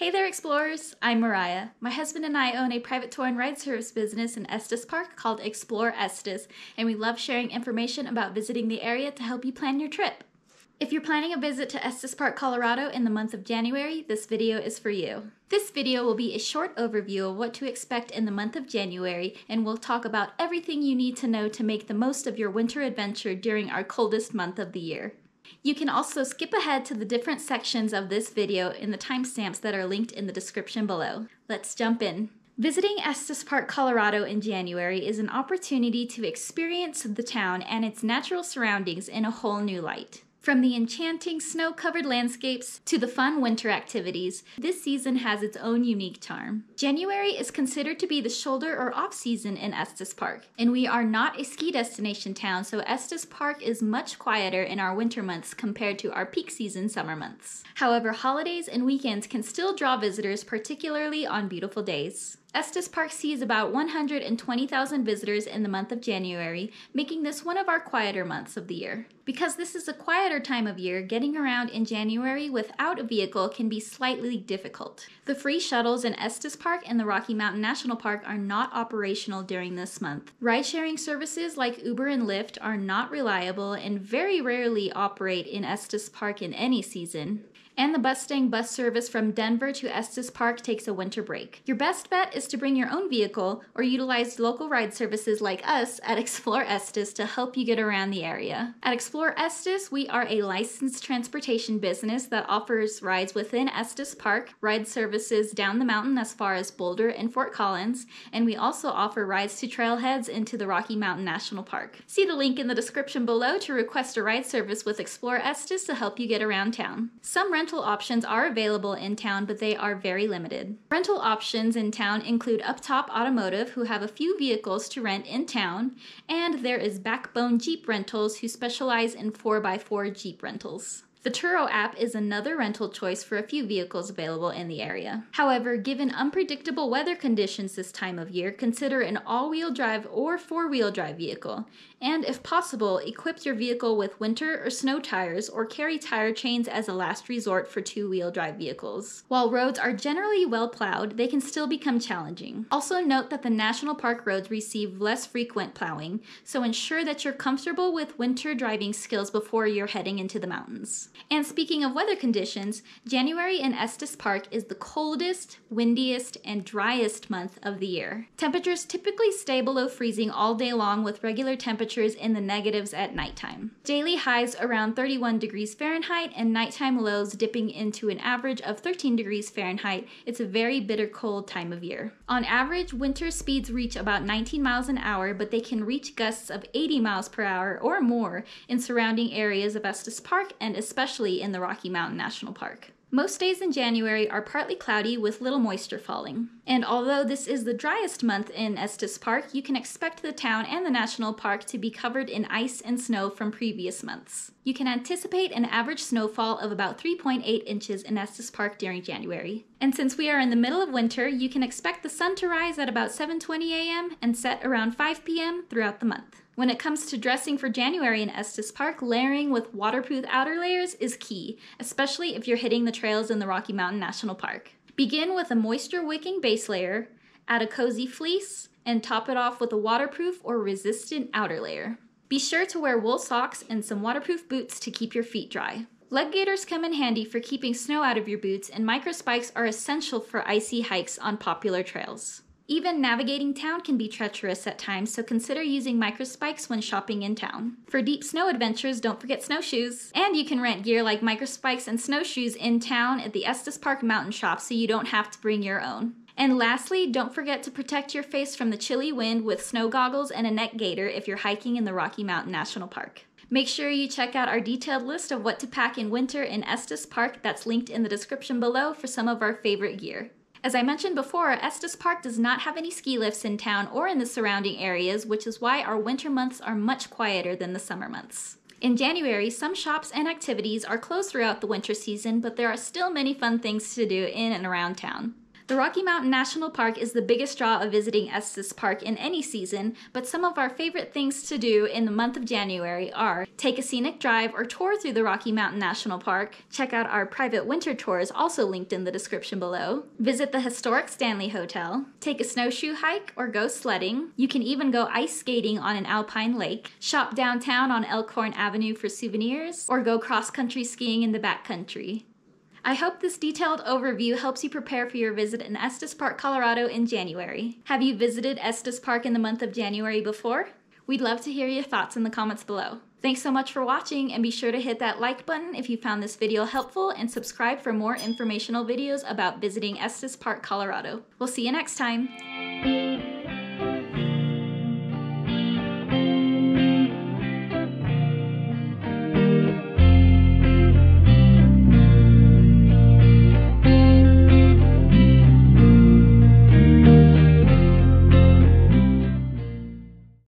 Hey there, explorers! I'm Mariah. My husband and I own a private tour and ride service business in Estes Park called Explore Estes, and we love sharing information about visiting the area to help you plan your trip. If you're planning a visit to Estes Park, Colorado in the month of January, this video is for you. This video will be a short overview of what to expect in the month of January, and we'll talk about everything you need to know to make the most of your winter adventure during our coldest month of the year. You can also skip ahead to the different sections of this video in the timestamps that are linked in the description below. Let's jump in. Visiting Estes Park, Colorado in January is an opportunity to experience the town and its natural surroundings in a whole new light. From the enchanting snow covered landscapes to the fun winter activities, this season has its own unique charm. January is considered to be the shoulder or off season in Estes Park, and we are not a ski destination town, so Estes Park is much quieter in our winter months compared to our peak season summer months. However, holidays and weekends can still draw visitors, particularly on beautiful days. Estes Park sees about 120,000 visitors in the month of January, making this one of our quieter months of the year. Because this is a quieter time of year, getting around in January without a vehicle can be slightly difficult. The free shuttles in Estes Park and the Rocky Mountain National Park are not operational during this month. Ride sharing services like Uber and Lyft are not reliable and very rarely operate in Estes Park in any season and the Bustang bus service from Denver to Estes Park takes a winter break. Your best bet is to bring your own vehicle or utilize local ride services like us at Explore Estes to help you get around the area. At Explore Estes, we are a licensed transportation business that offers rides within Estes Park, ride services down the mountain as far as Boulder and Fort Collins, and we also offer rides to trailheads into the Rocky Mountain National Park. See the link in the description below to request a ride service with Explore Estes to help you get around town. Some rental options are available in town, but they are very limited. Rental options in town include Uptop Automotive, who have a few vehicles to rent in town, and there is Backbone Jeep Rentals, who specialize in 4x4 Jeep rentals. The Turo app is another rental choice for a few vehicles available in the area. However, given unpredictable weather conditions this time of year, consider an all wheel drive or four wheel drive vehicle. And if possible, equip your vehicle with winter or snow tires or carry tire chains as a last resort for two wheel drive vehicles. While roads are generally well plowed, they can still become challenging. Also, note that the national park roads receive less frequent plowing, so ensure that you're comfortable with winter driving skills before you're heading into the mountains. And speaking of weather conditions, January in Estes Park is the coldest, windiest, and driest month of the year. Temperatures typically stay below freezing all day long with regular temperatures in the negatives at nighttime. Daily highs around 31 degrees Fahrenheit and nighttime lows dipping into an average of 13 degrees Fahrenheit. It's a very bitter cold time of year. On average, winter speeds reach about 19 miles an hour, but they can reach gusts of 80 miles per hour or more in surrounding areas of Estes Park and especially in the Rocky Mountain National Park. Most days in January are partly cloudy with little moisture falling. And although this is the driest month in Estes Park, you can expect the town and the national park to be covered in ice and snow from previous months. You can anticipate an average snowfall of about 3.8 inches in Estes Park during January. And since we are in the middle of winter, you can expect the sun to rise at about 7:20 a.m. and set around 5 p.m. throughout the month. When it comes to dressing for January in Estes Park, layering with waterproof outer layers is key, especially if you're hitting the trails in the Rocky Mountain National Park. Begin with a moisture wicking base layer, add a cozy fleece, and top it off with a waterproof or resistant outer layer. Be sure to wear wool socks and some waterproof boots to keep your feet dry. Leg gaiters come in handy for keeping snow out of your boots, and micro spikes are essential for icy hikes on popular trails. Even navigating town can be treacherous at times, so consider using microspikes when shopping in town. For deep snow adventures, don't forget snowshoes. And you can rent gear like microspikes and snowshoes in town at the Estes Park Mountain Shop so you don't have to bring your own. And lastly, don't forget to protect your face from the chilly wind with snow goggles and a neck gaiter if you're hiking in the Rocky Mountain National Park. Make sure you check out our detailed list of what to pack in winter in Estes Park that's linked in the description below for some of our favorite gear. As I mentioned before, Estes Park does not have any ski lifts in town or in the surrounding areas, which is why our winter months are much quieter than the summer months. In January, some shops and activities are closed throughout the winter season, but there are still many fun things to do in and around town. The Rocky Mountain National Park is the biggest draw of visiting Estes Park in any season, but some of our favorite things to do in the month of January are take a scenic drive or tour through the Rocky Mountain National Park, check out our private winter tours also linked in the description below, visit the historic Stanley Hotel, take a snowshoe hike or go sledding. You can even go ice skating on an alpine lake, shop downtown on Elkhorn Avenue for souvenirs, or go cross country skiing in the backcountry. I hope this detailed overview helps you prepare for your visit in Estes Park, Colorado in January. Have you visited Estes Park in the month of January before? We'd love to hear your thoughts in the comments below. Thanks so much for watching and be sure to hit that like button if you found this video helpful and subscribe for more informational videos about visiting Estes Park, Colorado. We'll see you next time.